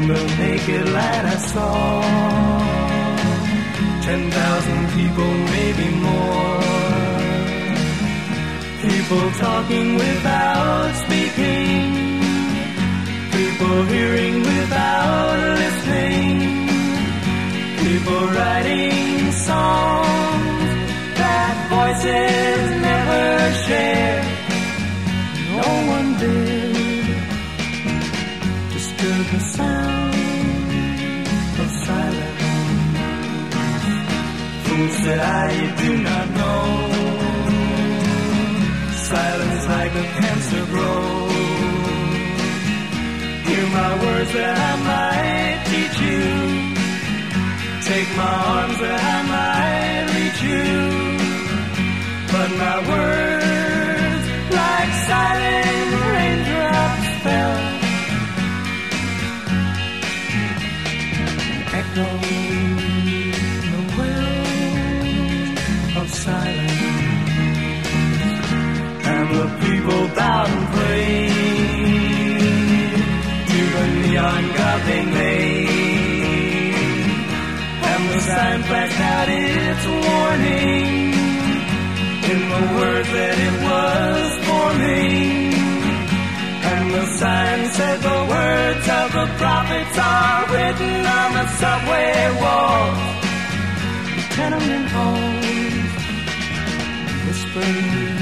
in the naked light I saw ten thousand people, maybe more. People talking without speaking. People hearing without listening. People writing songs that voices never share. No one did disturb the sound Said I, do not know silence like a cancer grows. Hear my words that I might teach you. Take my arms that I might reach you. But my words, the flashed out its warning in the words that it was forming. And the sign said the words of the prophets are written on the subway walls, the tenement halls, whispering